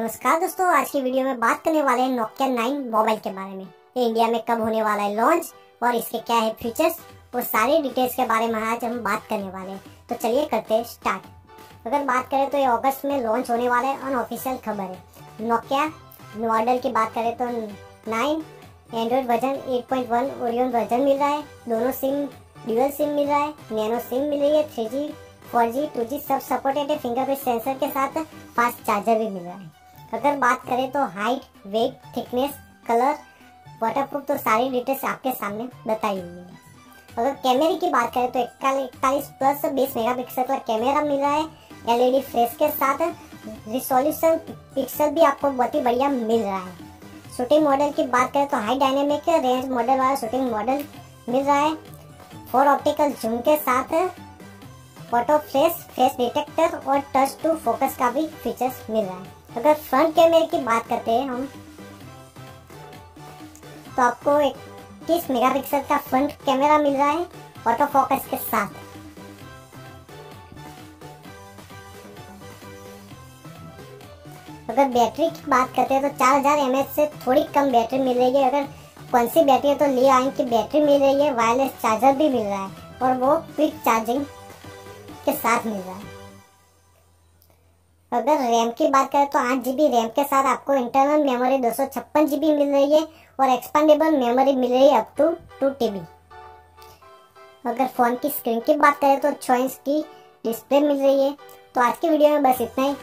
नमस्कार दोस्तों, आज की वीडियो में बात करने वाले हैं नोकिया नाइन मोबाइल के बारे में। ये इंडिया में कब होने वाला है लॉन्च और इसके क्या है फीचर्स वो सारे डिटेल्स के बारे में आज हम बात करने वाले हैं। तो चलिए करते हैं स्टार्ट अगर बात करें तो ये अगस्त में लॉन्च होने वाला है अनऑफिशियल खबर है। नोकिया मॉडल की बात करें तो nine Android version 8.1 Oreo version मिल रहा है। दोनों सिम ड्यूअल सिम मिल रहा है नैनो सिम मिल रही है three G four G two G सब सपोर्टेड है फिंगरप्रिंट सेंसर के साथ फास्ट चार्जर भी मिल रहा है। अगर बात करें तो height weight thickness colour waterproof तो सारी डिटेल्स आपके सामने बताई हुई है। अगर कैमरे की बात करें तो इकतालीस प्लस बीस मेगा पिक्सल का कैमरा मिल रहा है एलईडी फ्लेश के साथ। रिसोल्यूशन पिक्सल भी आपको बहुत ही बढ़िया मिल रहा है। शूटिंग मॉडल की बात करें तो हाई डायनेमिक रेंज मॉडल वाला शूटिंग मॉडल मिल रहा है। फोर ऑप्टिकल जूम के साथ। फ़ोटो फ्लेश फेस डिटेक्टर और टच टू फोकस का भी फीचर्स मिल रहा है। अगर फ्रंट कैमरे की बात करते हैं हम तो आपको इक्कीस मेगापिक्सल का फ्रंट कैमरा मिल रहा है ऑटो फोकस के साथ। अगर बैटरी की बात करते हैं तो 4000 हज़ार से थोड़ी कम बैटरी मिल रही है। अगर कौन सी बैटरी है तो ले आए की बैटरी मिल रही है वायरलेस चार्जर भी मिल रहा है और वो क्विक चार्जिंग के साथ मिल रहा है। अगर रैम की बात करें तो आठ जीबी रैम के साथ आपको इंटरनल मेमोरी दो सौ छप्पन मिल रही है और एक्सपेंडेबल मेमोरी मिल रही है अप टू टू टीबी अगर फ़ोन की स्क्रीन की बात करें तो छः इंच की डिस्प्ले मिल रही है। तो आज की वीडियो में बस इतना ही।